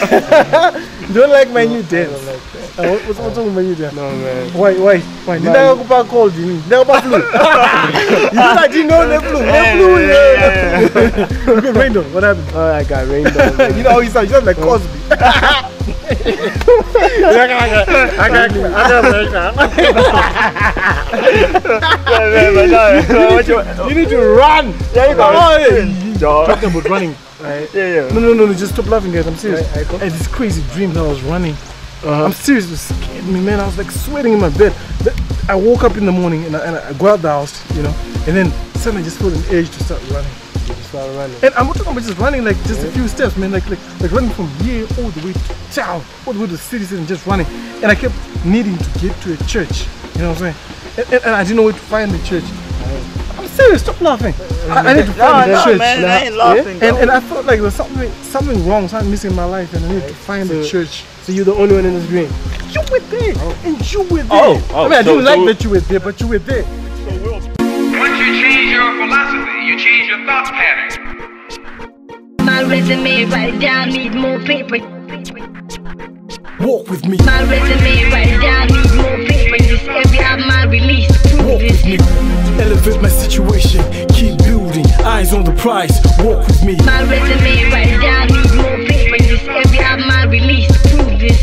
Don't like my new dance? Uh, what- what's, what's wrong with my new dance? No man. Why, why, why? Did I go back cold? Did I go back flu? you know that you know the flu. The flu, yeah. Got rained on. What happened? Oh, I got rained on. You know how he sounds? You sound like Cosby. You need to run. Yeah, you got Talking about running. Right? Yeah, yeah. No, no, no, no, just stop laughing, guys. I'm serious. I- I had this crazy dream that I was running. Uh-huh. I'm serious, it scared me, man. I was like sweating in my bed. I woke up in the morning and I, and I go out the house, you know, and then suddenly I just felt an urge to start running. You start running. And I'm not talking about just running like just a few steps, man. Like like like running from here all the way to town, all the way to the city, and just running. And I kept needing to get to a church. You know what I'm saying? And, and, and I didn't know where to find the church. I'm serious. Stop laughing. I, I need to find the church. man, I ain't Yeah? laughing. And, and I felt like there was something something wrong, something missing in my life, and I need to find the church. So you're the only one in this dream. You were there, oh. and you were there. Oh, oh, I mean, I so- didn't like so- that you were there, but you were there. So, Once you change your philosophy, you change your thought pattern. My resume right down, need more paper. Walk with me, My resume right down, need more paper. This every album I release, walk with me. Elevate my situation, keep building. Eyes on the prize. Walk with me. My resume right down, need more paper. This every album I release, prove this.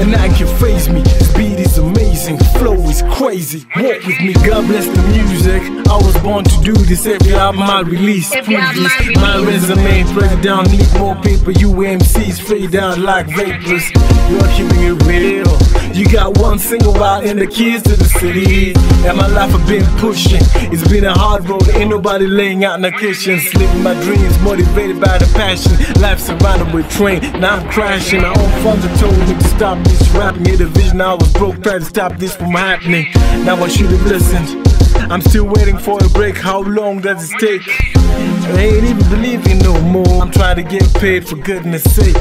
And nothing can phase me. Speed is amazing, flow is crazy. Walk with me, God bless the music. I was born to do this every album I release. Every Prove album this. I My resume, break down, need more paper. You MCs fade out like vapors. You're keeping it real. You got one single out and the keys to the city. And my life I've been pushing. It's been a hard road, ain't nobody laying out in the kitchen. Living my dreams, motivated by the passion. Life surrounded with train, now I'm crashing. My own funds have told me to stop this rapping. Hit a vision, I was broke, trying to stop this from happening. Now I should have listened. I'm still waiting for a break, how long does it take? I ain't even believing no more. I'm trying to get paid for goodness sake.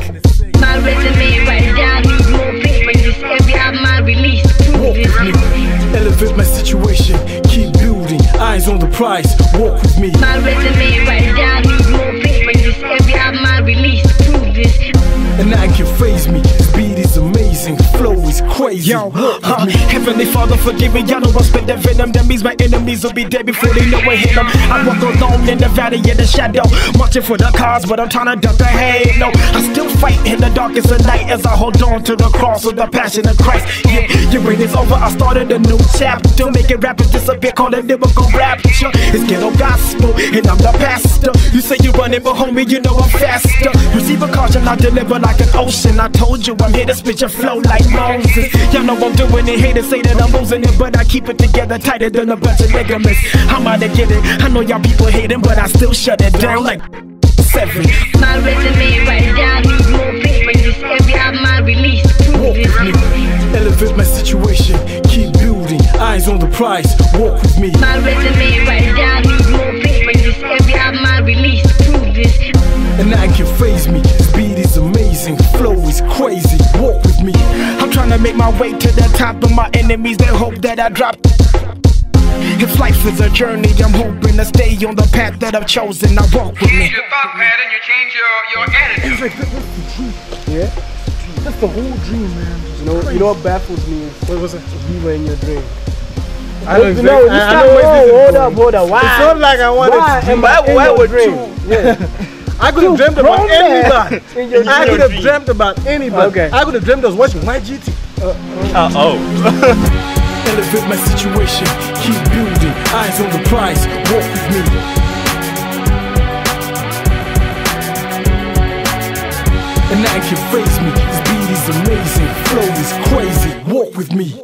My resume right down, need more paper. This every album I release, Walk with me, elevate my situation, keep building, eyes on the prize. Walk with me, My resume right down, need more paper. This every album I release, prove this. and nothing can phase me. Speed is amazing, flow is crazy. Yo, Walk with huh, me. Heavenly Father, forgive me. I spit the venom. That means my enemies will be dead before they know I hit them. I walk alone in the valley of the shadow, marching for the cause, but I'm trying to duck the halo. I still fight in the darkest of night as I hold on to the cross of the passion of Christ. Yeah, your reign is over. I started a new chapter, making rappers disappear, call it lyrical rapture. It's ghetto gospel, and I'm the pastor. You say you're running, but homie, you know I'm faster. Receive a caution, I deliver like an ocean. I told you I'm here to spit your flow like Moses. Y'all know I'm doing it. Haters say that I'm losing it, but I keep it together tighter than a bunch of ligaments. I'm out to get it. I know y'all people hating, but I still shut it down like seven. My resume right elevate my situation, keep building, eyes on the prize. Walk with me, My resume right down, need more paper. This every album I release, prove this. and nothing can phase me. Speed is amazing, flow is crazy. Walk with me, I'm trying to make my way to the top of my enemies. They hope that I drop. If life is a journey, I'm hoping to stay on the path that I've chosen. I walk with me. Change your thought pattern, you change your, your attitude. It's like that, that's the dream. Yeah. That's the whole dream, man. You know, you know what baffles me is What was it? we were in your dream. I don't know, you I, I stop- know where this is hold going. up, hold up. Why? It's not like I wanted Why to am dream. I in why your would dream? you- Yeah. I could have dreamt about anybody. I could have dreamt about anybody. Okay. I could have dreamt I was watching my GT. Uh, oh. Elevate my situation, keep building, eyes on the prize. Walk with me. And nothing can phase me. Amazing, flow is crazy. Walk with me.